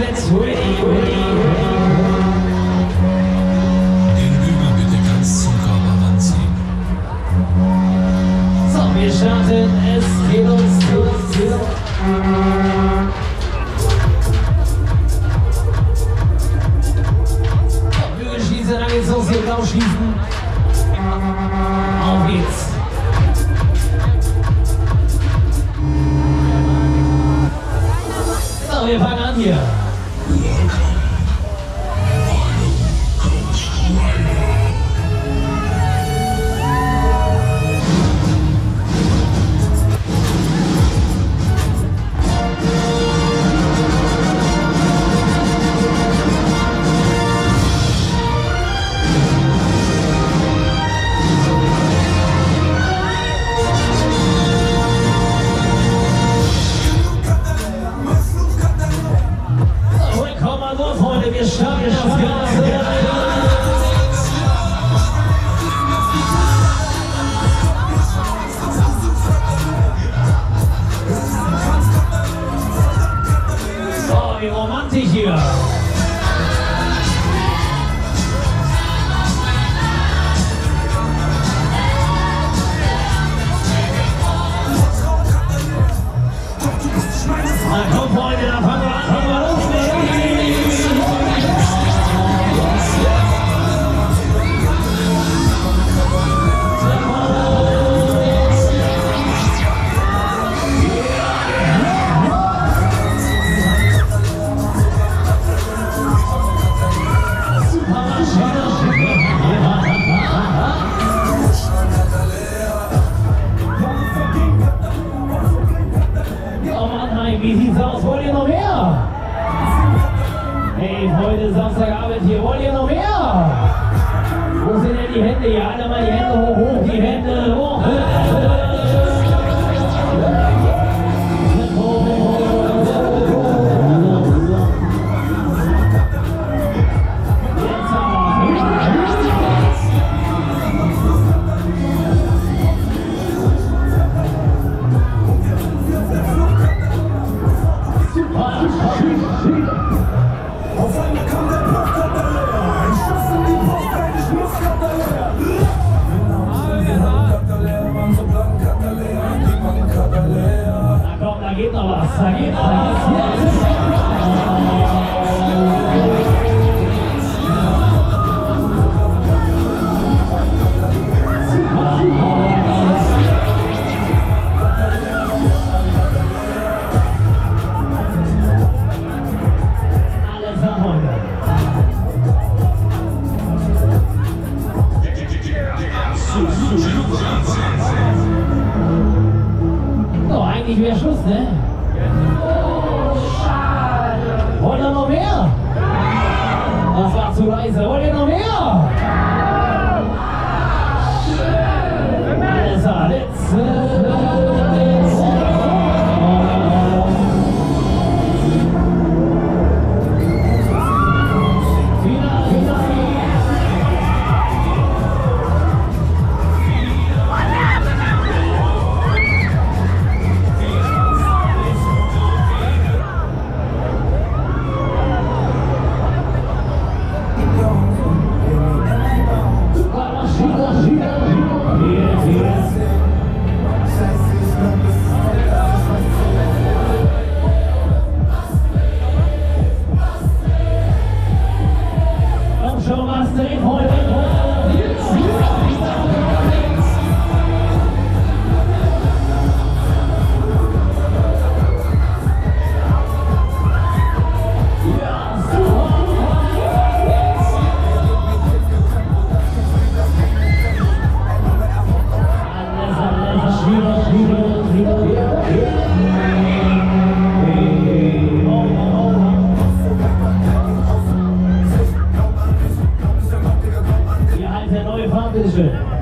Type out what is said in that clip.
let's ready. Den Bügel bitte ganz zum Körper ranziehen. So, wir starten. Es geht uns Freunde, wir starten das Ganze. So, wie romantisch hier. Na komm, Freunde, dann fangen wir an, Aus? Wollt ihr noch mehr? Hey, Freunde, Samstagabend hier, wollt ihr noch mehr? Na komm, da Eigentlich wäre Schluss, ne? Wollt ihr noch mehr? Das war zu leise. Wollt ihr noch mehr? Alles alles. Final, Vem, vem, vem. Hier halt